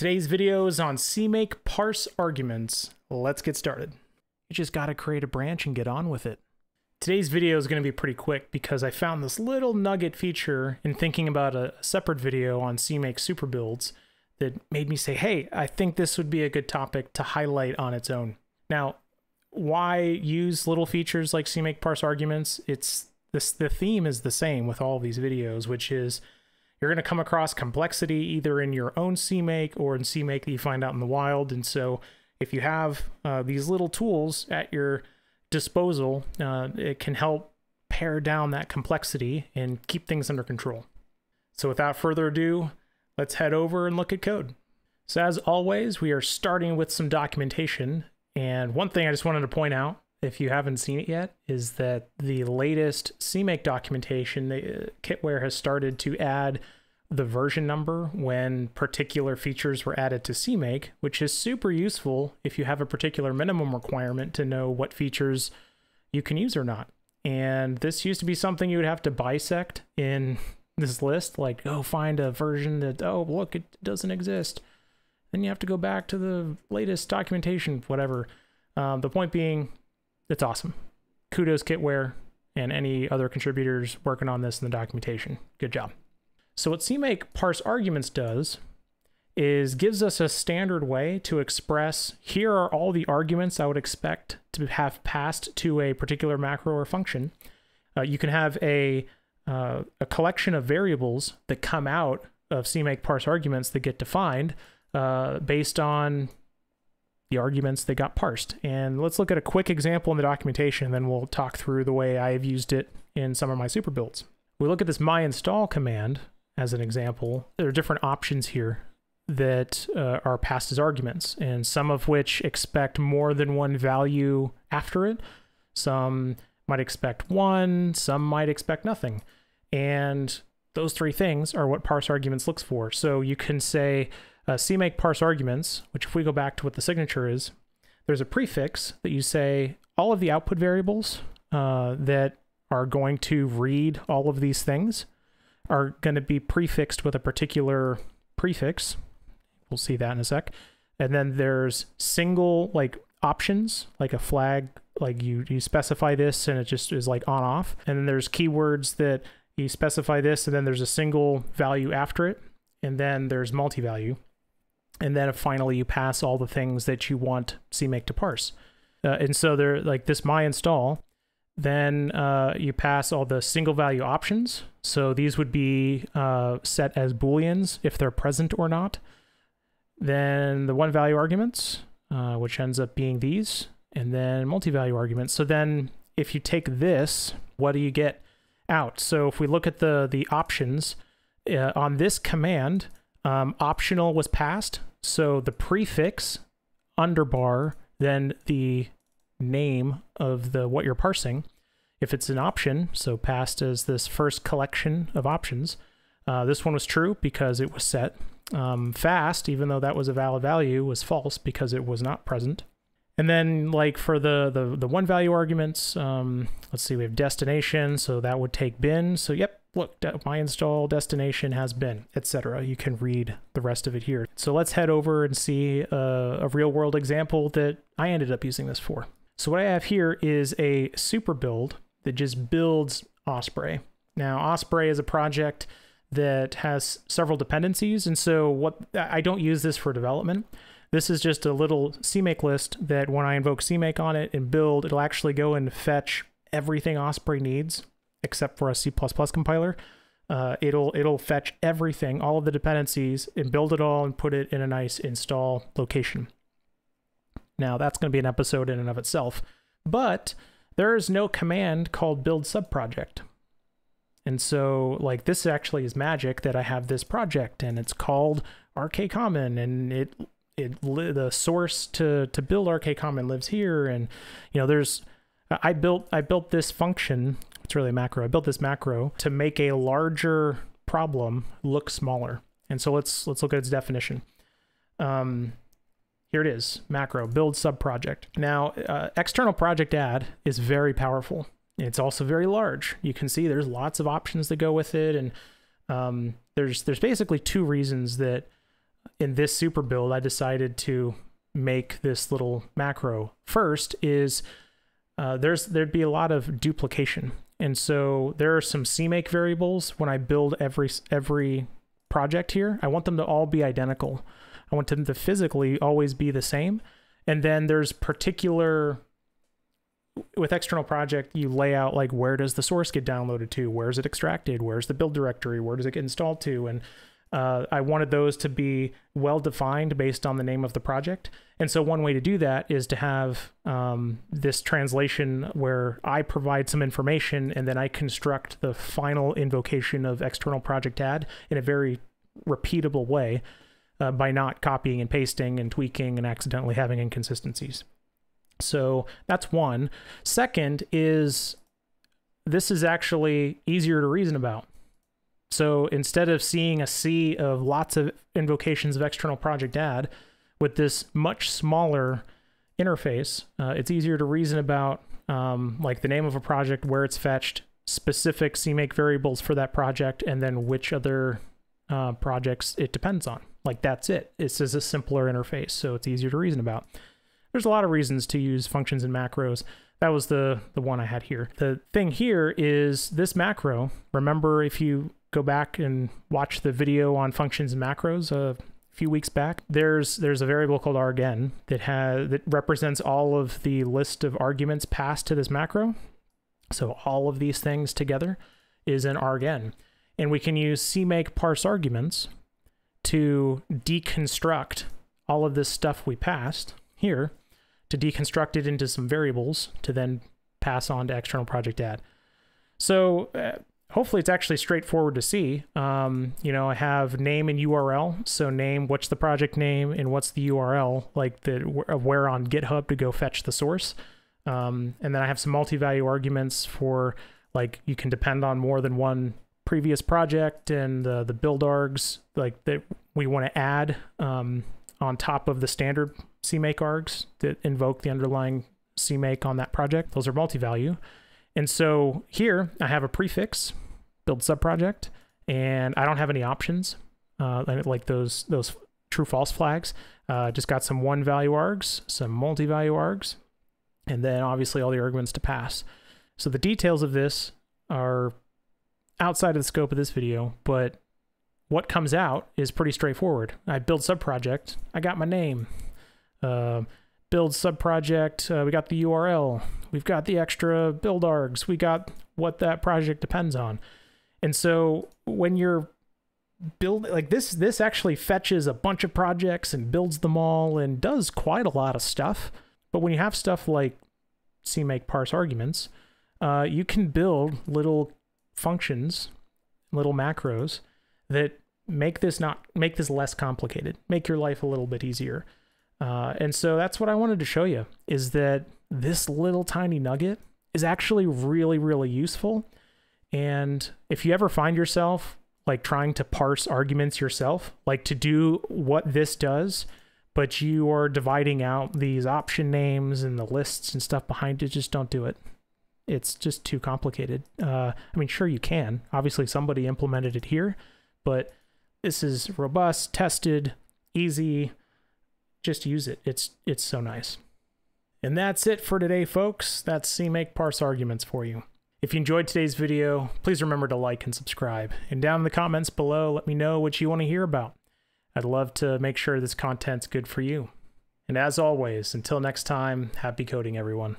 Today's video is on CMake parse arguments. Let's get started. You just gotta create a branch and get on with it. Today's video is gonna be pretty quick because I found this little nugget feature in thinking about a separate video on CMake super builds that made me say, hey, I think this would be a good topic to highlight on its own. Now, why use little features like CMake parse arguments? It's this the theme is the same with all these videos, which is you're going to come across complexity either in your own CMake or in CMake that you find out in the wild. And so if you have uh, these little tools at your disposal, uh, it can help pare down that complexity and keep things under control. So without further ado, let's head over and look at code. So as always, we are starting with some documentation. And one thing I just wanted to point out, if you haven't seen it yet, is that the latest CMake documentation, the uh, Kitware has started to add the version number when particular features were added to CMake, which is super useful if you have a particular minimum requirement to know what features you can use or not. And this used to be something you would have to bisect in this list, like, oh, find a version that, oh, look, it doesn't exist. Then you have to go back to the latest documentation, whatever. Um, the point being, it's awesome. Kudos Kitware and any other contributors working on this in the documentation. Good job. So what CMake parse arguments does is gives us a standard way to express here are all the arguments I would expect to have passed to a particular macro or function. Uh, you can have a, uh, a collection of variables that come out of CMake parse arguments that get defined uh, based on the arguments that got parsed. And let's look at a quick example in the documentation, then we'll talk through the way I've used it in some of my super builds. We look at this my install command, as an example, there are different options here that uh, are passed as arguments, and some of which expect more than one value after it. Some might expect one, some might expect nothing. And those three things are what parse arguments looks for. So you can say uh, CMake parse arguments, which if we go back to what the signature is, there's a prefix that you say all of the output variables uh, that are going to read all of these things are going to be prefixed with a particular prefix. We'll see that in a sec. And then there's single like options, like a flag, like you you specify this and it just is like on off. And then there's keywords that you specify this and then there's a single value after it. And then there's multi-value. And then finally you pass all the things that you want CMake to parse. Uh, and so they're like this my install then uh, you pass all the single value options. So these would be uh, set as booleans if they're present or not. Then the one value arguments, uh, which ends up being these, and then multi-value arguments. So then if you take this, what do you get out? So if we look at the, the options uh, on this command, um, optional was passed. So the prefix underbar, then the name of the what you're parsing. If it's an option, so passed as this first collection of options, uh, this one was true because it was set. Um, fast, even though that was a valid value, was false because it was not present. And then like for the, the, the one value arguments, um, let's see, we have destination, so that would take bin. So yep, look, my install destination has been, etc. You can read the rest of it here. So let's head over and see a, a real world example that I ended up using this for. So what I have here is a super build that just builds OSPRay. Now, OSPRay is a project that has several dependencies, and so what I don't use this for development. This is just a little CMake list that when I invoke CMake on it and build, it'll actually go and fetch everything OSPRay needs, except for a C++ compiler. Uh, it'll it'll fetch everything, all of the dependencies, and build it all and put it in a nice install location. Now, that's going to be an episode in and of itself, but there is no command called build subproject. And so, like, this actually is magic that I have this project and it's called rkcommon and it it the source to to build rkcommon lives here and you know there's I built I built this function it's really a macro I built this macro to make a larger problem look smaller and so let's let's look at its definition um, here it is, macro, build subproject. Now, uh, external project add is very powerful. It's also very large. You can see there's lots of options that go with it. And um, there's, there's basically two reasons that in this super build, I decided to make this little macro. First is uh, there's there'd be a lot of duplication, and so there are some CMake variables when I build every every project here. I want them to all be identical. I want them to physically always be the same. And then there's particular with external project, you lay out like where does the source get downloaded to? Where is it extracted? Where's the build directory? Where does it get installed to? And uh, I wanted those to be well defined based on the name of the project. And so one way to do that is to have um, this translation where I provide some information and then I construct the final invocation of external project add in a very repeatable way uh, by not copying and pasting and tweaking and accidentally having inconsistencies. So that's one. Second is this is actually easier to reason about. So instead of seeing a sea of lots of invocations of external project add, with this much smaller interface, uh, it's easier to reason about um, like the name of a project, where it's fetched, specific CMake variables for that project, and then which other uh, projects it depends on. Like that's it. This is a simpler interface, so it's easier to reason about. There's a lot of reasons to use functions and macros. That was the the one I had here. The thing here is this macro. Remember, if you go back and watch the video on functions and macros a few weeks back, there's there's a variable called ARGN that has that represents all of the list of arguments passed to this macro. So all of these things together is an ARGN. And we can use CMake parse arguments to deconstruct all of this stuff we passed here to deconstruct it into some variables to then pass on to external project add. So uh, hopefully it's actually straightforward to see. Um, you know, I have name and URL. So name, what's the project name, and what's the URL, like the where on GitHub to go fetch the source. Um, and then I have some multi-value arguments for like you can depend on more than one previous project and uh, the build args like that we want to add um, on top of the standard CMake args that invoke the underlying CMake on that project. Those are multi-value. And so here I have a prefix, build subproject, and I don't have any options uh, like those those true false flags. Uh, just got some one value args, some multi value args, and then obviously all the arguments to pass. So the details of this are outside of the scope of this video, but what comes out is pretty straightforward. I build subproject, I got my name. Uh, build subproject, uh, we got the URL, we've got the extra build args, we got what that project depends on. And so when you're build like this this actually fetches a bunch of projects and builds them all and does quite a lot of stuff. But when you have stuff like CMake parse arguments, uh, you can build little functions, little macros that make this not make this less complicated, make your life a little bit easier. Uh, and so that's what I wanted to show you is that this little tiny nugget is actually really, really useful. And if you ever find yourself like trying to parse arguments yourself, like to do what this does, but you are dividing out these option names and the lists and stuff behind it, just don't do it. It's just too complicated. Uh, I mean, sure, you can. Obviously, somebody implemented it here, but this is robust, tested, easy, just use it. It's it's so nice. And that's it for today, folks. That's CMake parse arguments for you. If you enjoyed today's video, please remember to like and subscribe. And down in the comments below, let me know what you want to hear about. I'd love to make sure this content's good for you. And as always, until next time, happy coding, everyone.